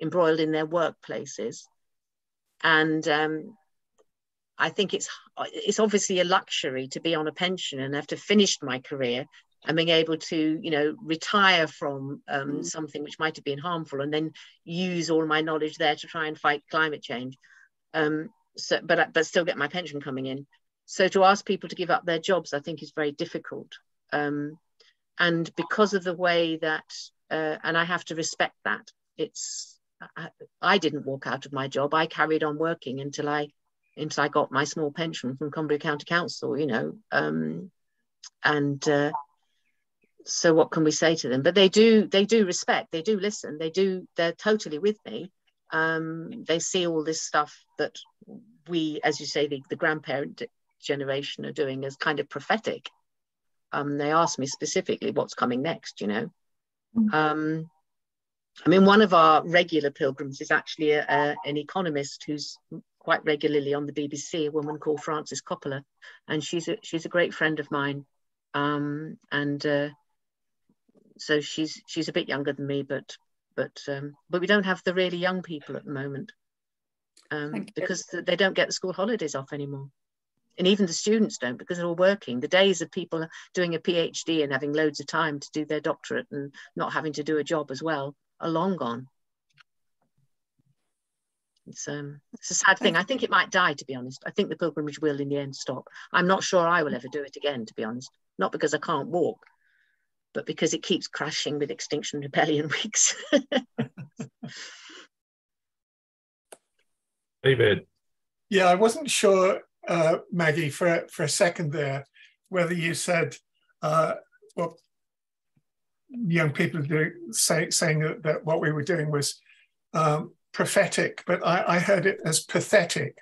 embroiled in their workplaces, and um, I think it's it's obviously a luxury to be on a pension and have to finish my career and being able to you know retire from um, mm. something which might have been harmful and then use all my knowledge there to try and fight climate change. Um, so but but still get my pension coming in. So to ask people to give up their jobs i think is very difficult. Um, and because of the way that uh, and i have to respect that it's I, I didn't walk out of my job i carried on working until i until I got my small pension from Cumbria County Council, you know. Um, and uh, so what can we say to them? But they do, they do respect, they do listen, they do, they're totally with me. Um, they see all this stuff that we, as you say, the, the grandparent generation are doing as kind of prophetic. Um, they ask me specifically what's coming next, you know. Mm-hmm. Um, I mean, one of our regular pilgrims is actually a, a, an economist who's quite regularly on the BBC, a woman called Frances Coppola, and she's a she's a great friend of mine, um, and uh, so she's she's a bit younger than me, but but um, but we don't have the really young people at the moment um, because they don't get the school holidays off anymore, and even the students don't because they're all working. The days of people doing a PhD and having loads of time to do their doctorate and not having to do a job as well are long gone it's um it's a sad thing. I think it might die, to be honest. I think the pilgrimage will in the end stop. I'm not sure I will ever do it again, to be honest. Not because I can't walk, but because it keeps crashing with Extinction Rebellion weeks. David. Yeah, I wasn't sure, uh, Maggie, for for a second there, whether you said uh, well, young people doing say, saying that, that what we were doing was um, prophetic, but I, I heard it as pathetic.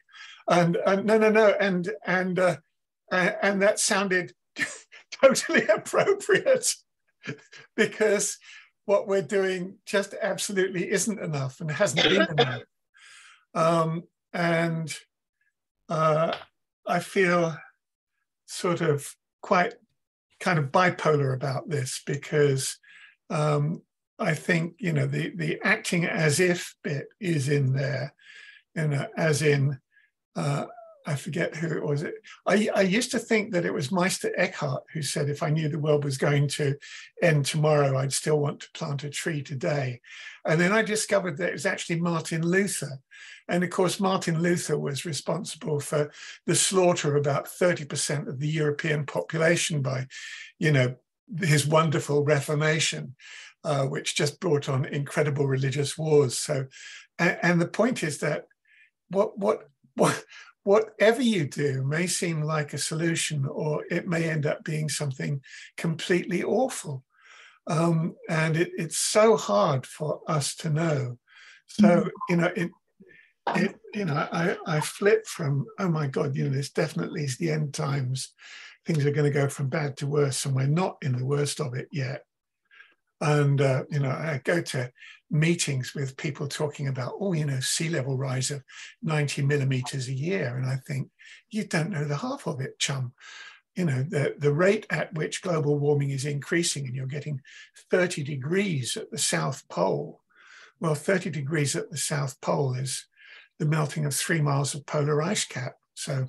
And uh, no, no, no, and and uh, and that sounded totally appropriate because what we're doing just absolutely isn't enough and hasn't been enough. Um, and uh, I feel sort of quite kind of bipolar about this because um, I think you know the the acting as if bit is in there, you know, as in uh, I forget who it was. I, I used to think that it was Meister Eckhart who said, if I knew the world was going to end tomorrow, I'd still want to plant a tree today. And then I discovered that it was actually Martin Luther. And of course, Martin Luther was responsible for the slaughter of about 30% of the European population by, you know, his wonderful Reformation uh, which just brought on incredible religious wars. So, and, and the point is that what what what whatever you do may seem like a solution, or it may end up being something completely awful. Um, and it, it's so hard for us to know. So mm-hmm. you know, it, it you know, I, I flip from oh my God, you know, this definitely is the end times. Things are going to go from bad to worse, and we're not in the worst of it yet. And, uh, you know, I go to meetings with people talking about, oh, you know, sea level rise of 90 millimeters a year. And I think, you don't know the half of it, chum. You know, the, the rate at which global warming is increasing and you're getting 30 degrees at the South Pole. Well, 30 degrees at the South Pole is the melting of three miles of polar ice cap. So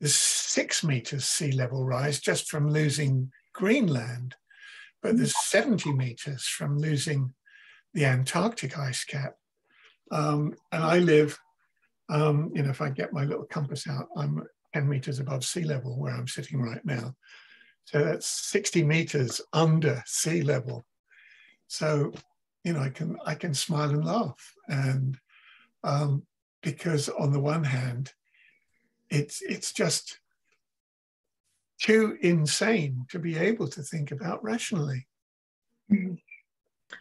there's six meters sea level rise just from losing Greenland but there's mm. 70 meters from losing the Antarctic ice cap. Um, and I live, um, you know, if I get my little compass out, I'm 10 meters above sea level where I'm sitting right now. So that's 60 meters under sea level. So, you know, I can I can smile and laugh, and um, because on the one hand, it's it's just too insane to be able to think about rationally.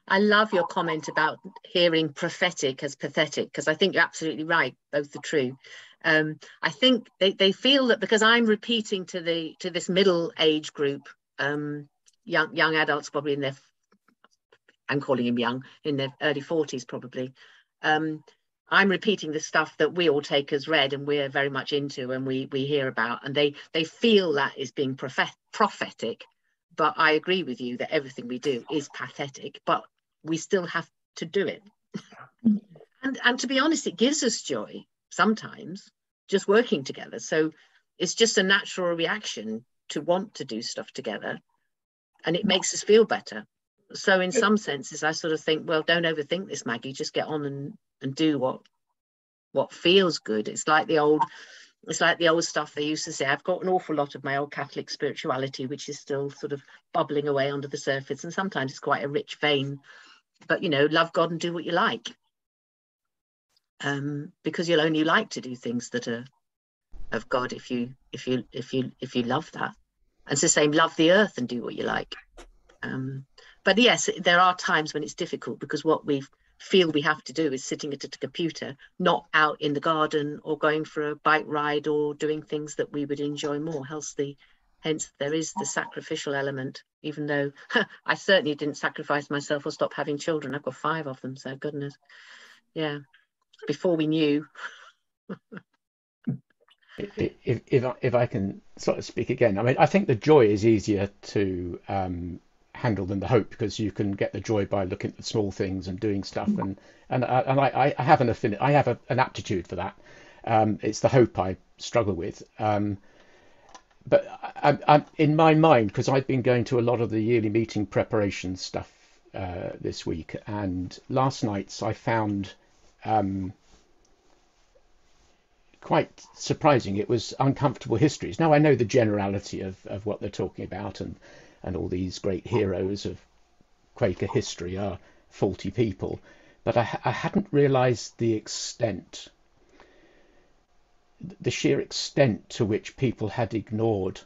I love your comment about hearing prophetic as pathetic because I think you're absolutely right. Both are true. Um, I think they, they feel that because I'm repeating to the to this middle age group, um, young young adults probably in their, I'm calling him young, in their early 40s probably. Um, I'm repeating the stuff that we all take as read and we're very much into and we we hear about, and they they feel that is being prophet, prophetic. But I agree with you that everything we do is pathetic, but we still have to do it. and and to be honest, it gives us joy sometimes just working together. So it's just a natural reaction to want to do stuff together, and it makes us feel better. So in some senses, I sort of think, well, don't overthink this, Maggie. Just get on and and do what what feels good. It's like the old it's like the old stuff they used to say. I've got an awful lot of my old Catholic spirituality, which is still sort of bubbling away under the surface, and sometimes it's quite a rich vein. But you know, love God and do what you like, um, because you'll only like to do things that are of God if you if you if you if you love that. And it's the same. Love the earth and do what you like. Um, but yes, there are times when it's difficult because what we've feel we have to do is sitting at a computer, not out in the garden or going for a bike ride or doing things that we would enjoy more. Hence the hence there is the sacrificial element, even though I certainly didn't sacrifice myself or stop having children. I've got five of them, so goodness. Yeah. Before we knew. if, if, I, if I can sort of speak again, I mean, I think the joy is easier to um, handle than the hope because you can get the joy by looking at the small things and doing stuff mm. and and uh, and I, I have an affinity I have a, an aptitude for that. Um, it's the hope I struggle with. Um, but I, I, in my mind because I've been going to a lot of the yearly meeting preparation stuff uh, this week and last night's I found um, quite surprising. It was uncomfortable histories. Now I know the generality of, of what they're talking about and and all these great heroes of Quaker history are faulty people. But I, I hadn't realized the extent, the sheer extent to which people had ignored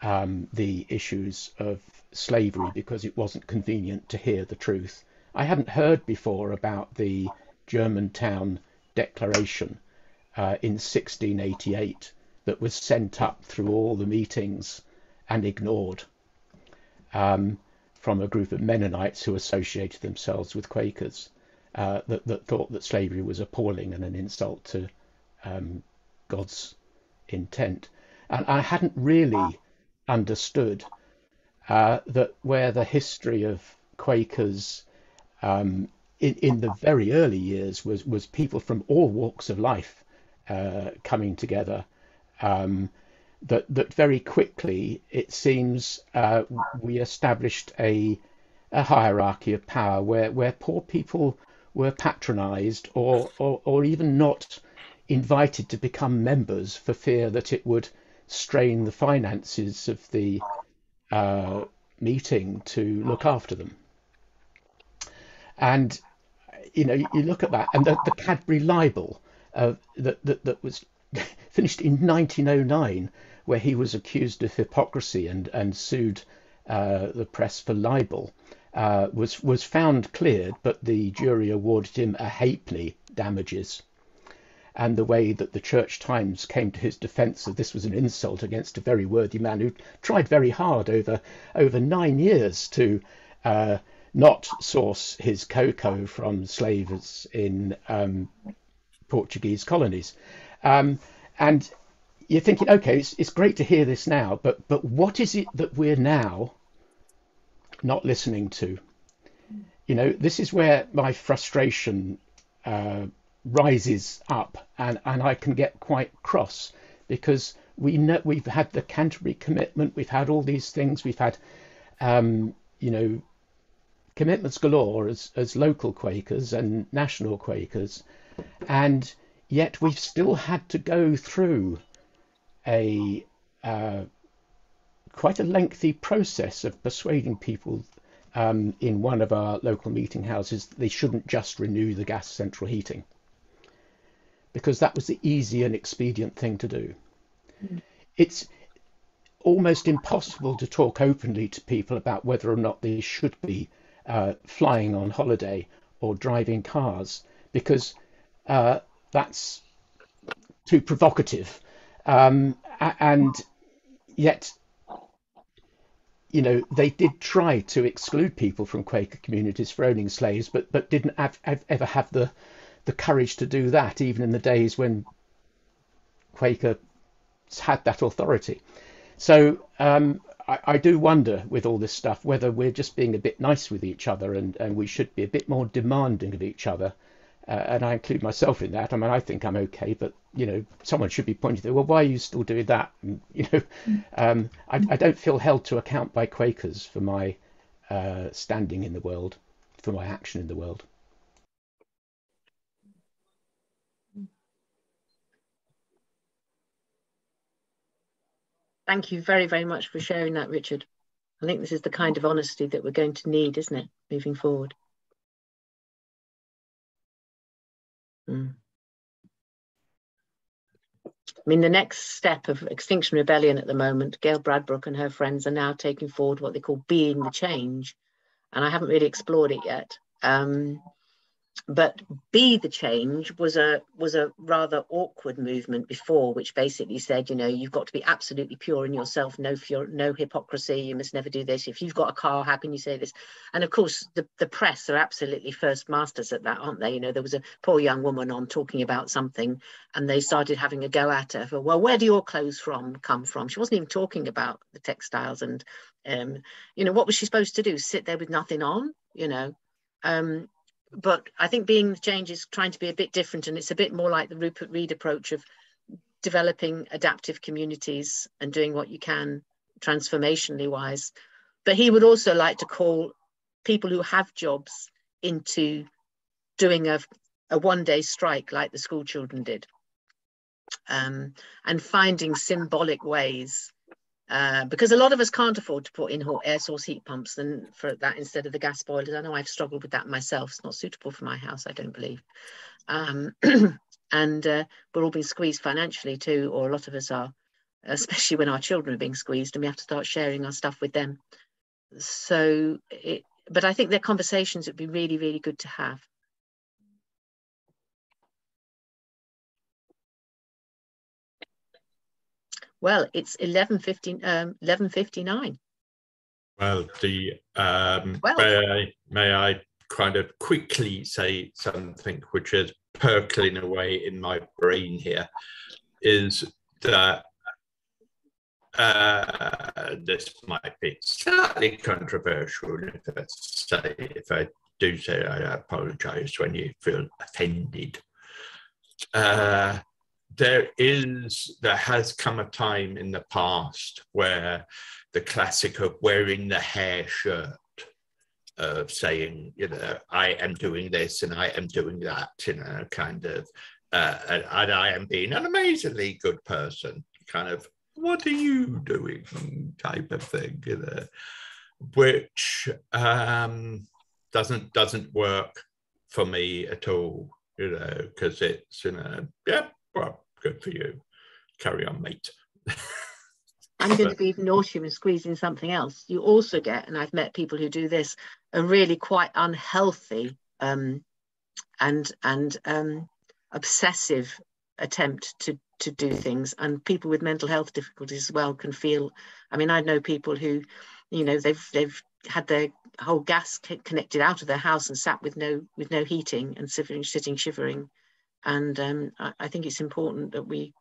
um, the issues of slavery because it wasn't convenient to hear the truth. I hadn't heard before about the Germantown Declaration uh, in 1688 that was sent up through all the meetings and ignored um, from a group of Mennonites who associated themselves with Quakers uh, that, that, thought that slavery was appalling and an insult to um, God's intent. And I hadn't really understood uh, that where the history of Quakers um, in, in, the very early years was, was people from all walks of life uh, coming together um, that that very quickly it seems uh, we established a a hierarchy of power where where poor people were patronized or, or or even not invited to become members for fear that it would strain the finances of the uh, meeting to look after them. And you know, you look at that, and the, the Cadbury libel uh, that, that that was finished in 1909 where he was accused of hypocrisy and, and sued uh, the press for libel, uh, was, was found cleared, but the jury awarded him a halfpenny damages. And the way that the Church Times came to his defence of this was an insult against a very worthy man who tried very hard over over nine years to uh, not source his cocoa from slaves in um, Portuguese colonies. Um, and you're thinking, okay, it's, it's great to hear this now, but but what is it that we're now not listening to? You know, this is where my frustration uh, rises up, and and I can get quite cross because we know we've had the Canterbury commitment, we've had all these things, we've had, um, you know, commitments galore as as local Quakers and national Quakers, and yet we've still had to go through a uh, quite a lengthy process of persuading people um, in one of our local meeting houses that they shouldn't just renew the gas central heating because that was the easy and expedient thing to do. Mm. It's almost impossible to talk openly to people about whether or not they should be uh, flying on holiday or driving cars because uh, that's too provocative. Um, and yet, you know, they did try to exclude people from Quaker communities for owning slaves, but but didn't have, have, ever have the the courage to do that, even in the days when Quaker had that authority. So um, I, I, do wonder with all this stuff whether we're just being a bit nice with each other and, and we should be a bit more demanding of each other. Uh, and I include myself in that. I mean, I think I'm okay, but you know, someone should be pointing to, well, why are you still doing that? And, you know, um, I, I, don't feel held to account by Quakers for my uh, standing in the world, for my action in the world. Thank you very, very much for sharing that, Richard. I think this is the kind of honesty that we're going to need, isn't it, moving forward? Mm. I mean, the next step of Extinction Rebellion at the moment, Gail Bradbrook and her friends are now taking forward what they call being the change. And I haven't really explored it yet. Um, but be the change was a was a rather awkward movement before which basically said you know you've got to be absolutely pure in yourself no pure, no hypocrisy you must never do this. If you've got a car how can you say this? And of course the, the press are absolutely first masters at that aren't they? You know there was a poor young woman on talking about something and they started having a go at her for well where do your clothes from come from? She wasn't even talking about the textiles and um you know what was she supposed to do? Sit there with nothing on you know? Um but I think being the change is trying to be a bit different, and it's a bit more like the Rupert Read approach of developing adaptive communities and doing what you can transformationally wise. But he would also like to call people who have jobs into doing a, a one day strike like the school children did. Um, and finding symbolic ways uh, because a lot of us can't afford to put in hot air source heat pumps and for that instead of the gas boilers. I know I've struggled with that myself. It's not suitable for my house, I don't believe. Um, and uh, we're all being squeezed financially too, or a lot of us are, especially when our children are being squeezed and we have to start sharing our stuff with them. So, it, but I think they're conversations would be really, really good to have. Well, it's 11.59. Um, 11.59. Well, the um, well, may, I, may I kind of quickly say something which is percolating away in my brain here is that uh, this might be slightly controversial if I say if I do say I apologize when you feel offended. Uh, there is there has come a time in the past where the classic of wearing the hair shirt of saying you know i am doing this and i am doing that you know kind of uh, and, and i am being an amazingly good person kind of what are you doing? type of thing you know which um doesn't doesn't work for me at all you know because it's you know yeah well good for you. Carry on, mate. I'm going to be naughty and squeezing something else. You also get, and I've met people who do this, a really quite unhealthy um, and and um, obsessive attempt to to do things. And people with mental health difficulties as well can feel. I mean, I know people who, you know, they've they've had their whole gas connected out of their house and sat with no with no heating and sitting sitting shivering and um, I, I, think it's important that we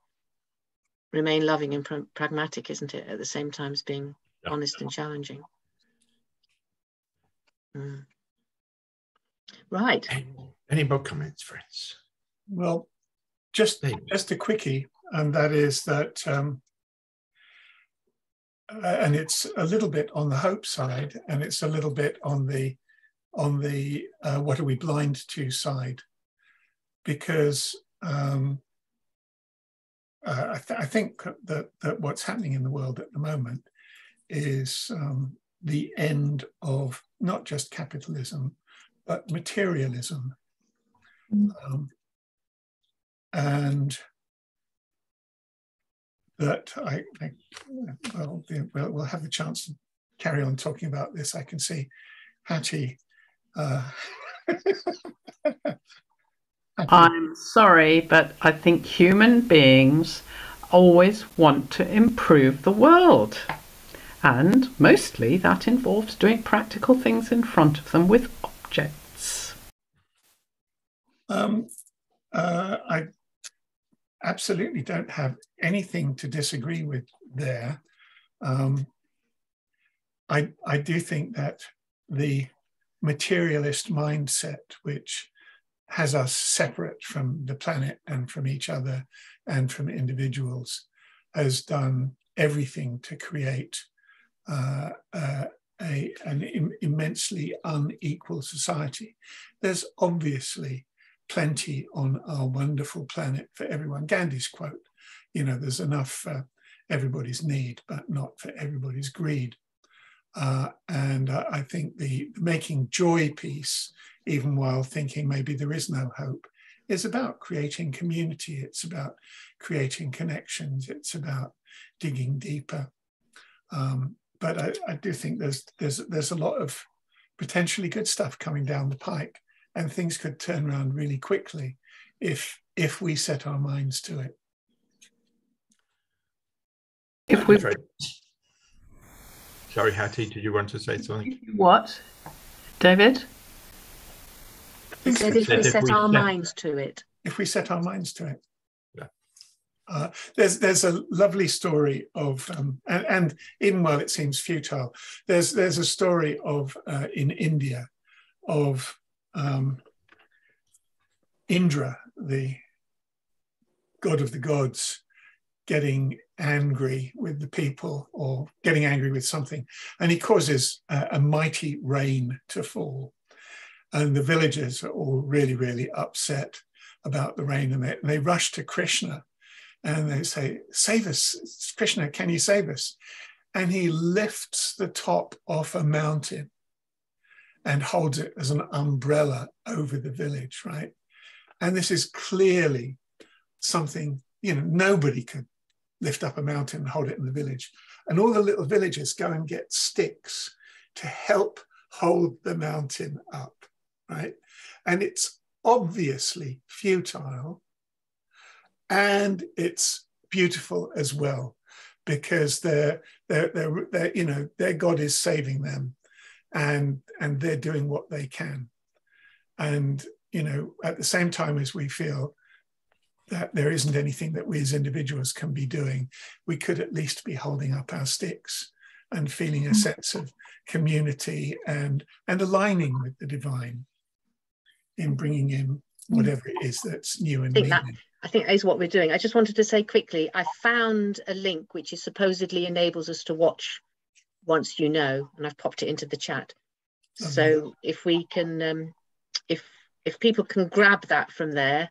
remain loving and pr pragmatic, isn't it? At the same time as being yeah. honest and challenging. Mm. Right. Any, any more comments, friends? Well, just just a quickie, and that is that, um, uh, and it's a little bit on the hope side, and it's a little bit on the on the uh, what are we blind to side because um, uh, I, th I, think that, that what's happening in the world at the moment is um, the end of not just capitalism, but materialism. Mm. Um, and that I, I well, we'll, we'll have the chance to carry on talking about this. I can see Hattie. Uh, I'm sorry, but I think human beings always want to improve the world. And mostly that involves doing practical things in front of them with objects. Um, uh, I absolutely don't have anything to disagree with there. Um, I, I do think that the materialist mindset, which has us separate from the planet and from each other and from individuals, has done everything to create uh, uh, a, an Im immensely unequal society. There's obviously plenty on our wonderful planet for everyone. Gandhi's quote, you know, there's enough for everybody's need, but not for everybody's greed. Uh, and uh, I think the, the making joy piece, even while thinking maybe there is no hope, is about creating community. It's about creating connections. It's about digging deeper. Um, but I, I, do think there's there's there's a lot of potentially good stuff coming down the pike, and things could turn around really quickly if if we set our minds to it. If we Sorry, Hattie, did you want to say something? What, David? He said if we set our minds to it. If we set our minds to it. Yeah. Uh, there's there's a lovely story of um, and, and, even while it seems futile, there's there's a story of uh, in India of um, Indra, the god of the gods, getting angry with the people or getting angry with something. And he causes a, a mighty rain to fall. And the villagers are all really, really upset about the rain. And they, and they rush to Krishna and they say, Save us, Krishna, can you save us? And he lifts the top off a mountain and holds it as an umbrella over the village, right? And this is clearly something, you know, nobody could lift up a mountain and hold it in the village. And all the little villagers go and get sticks to help hold the mountain up, right? And it's obviously futile and it's beautiful as well because they're, they're, they're, they're, you know, their God is saving them and, and they're doing what they can. And, you know, at the same time as we feel that there isn't anything that we as individuals can be doing, we could at least be holding up our sticks and feeling a mm. sense of community and and aligning with the divine in bringing in mm. whatever it is that's new and I think, that, I think that is what we're doing. I just wanted to say quickly, I found a link which is supposedly enables us to watch once you know, and I've popped it into the chat. So if we can, um, if if people can grab that from there,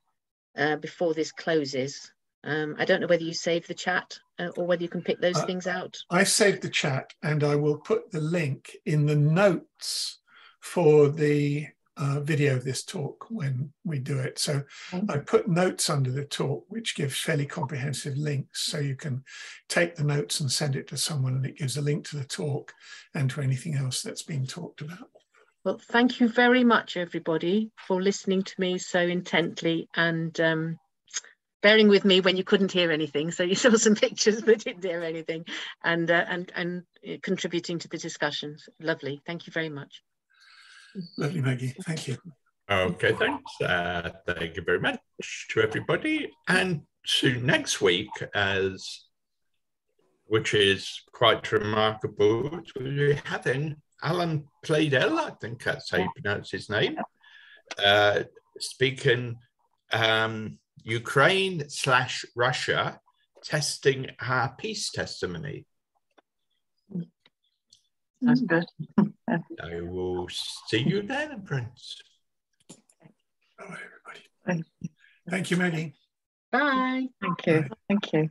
uh, before this closes. Um, I don't know whether you saved the chat uh, or whether you can pick those uh, things out. I saved the chat and I will put the link in the notes for the uh, video of this talk when we do it. So. I put notes under the talk, which gives fairly comprehensive links. So you can take the notes and send it to someone and it gives a link to the talk and to anything else that's been talked about. Well, thank you very much, everybody, for listening to me so intently and um, bearing with me when you couldn't hear anything. So you saw some pictures but didn't hear anything, and uh, and and contributing to the discussions. Lovely. Thank you very much. Lovely, Maggie. Thank you. Okay, thanks. Uh, thank you very much to everybody, and to next week as which is quite remarkable. We're having Alan Pleydell, I think that's how you pronounce his name, uh, speaking um, Ukraine slash Russia, testing our peace testimony. That's good. I will see you then, Prince. Bye, everybody. Thank you, Maggie. Bye. Thank you. Bye. Thank you.